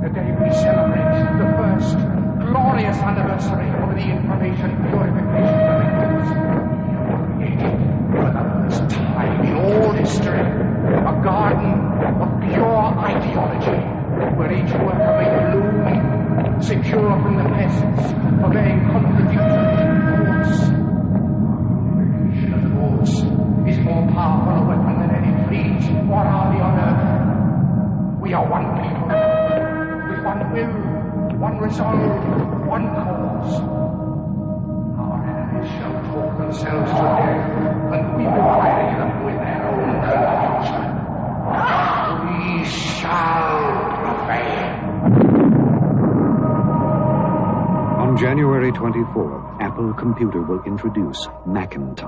Today we celebrate the first glorious anniversary of the information purification directives. Created for the first time in all history a garden of pure ideology where each worker may bloom, secure from the pests, obeying contradictory laws. Purification of the laws is more powerful a weapon than any fleet or army on earth. We are one people, one will, one resolve, one cause. Our enemies shall talk themselves to death, and we will bury them with their own conclusion. We shall prevail. On January 24th, Apple Computer will introduce Macintosh.